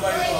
bye